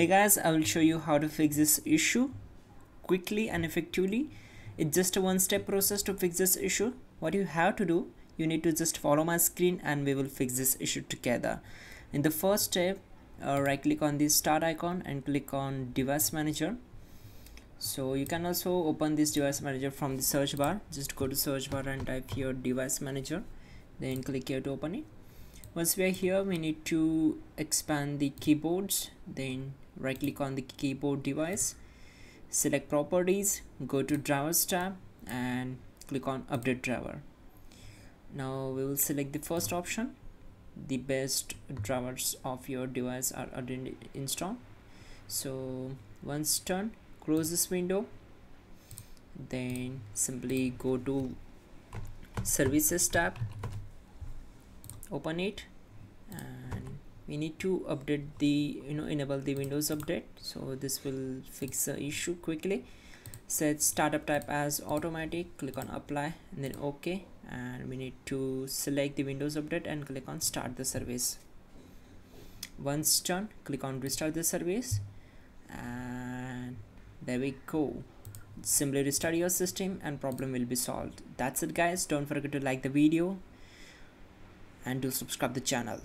hey guys i will show you how to fix this issue quickly and effectively. It's just a one-step process to fix this issue. What you have to do you need to just follow my screen and we will fix this issue together. In the first step uh, right click on the start icon and click on device manager. So you can also open this device manager from the search bar. Just go to search bar and type here device manager. Then click here to open it once we are here we need to expand the keyboards. Then right click on the keyboard device select properties go to drivers tab and click on update driver. Now we will select the first option. The best drivers of your device are already installed. So once done close this window. Then simply go to services tab open it and we need to update the you know enable the windows update. So this will fix the issue quickly. Set startup type as automatic click on apply and then ok. And we need to select the windows update and click on start the service. Once done click on restart the service and there we go. Simply restart your system and problem will be solved. That's it guys. Don't forget to like the video and to subscribe the channel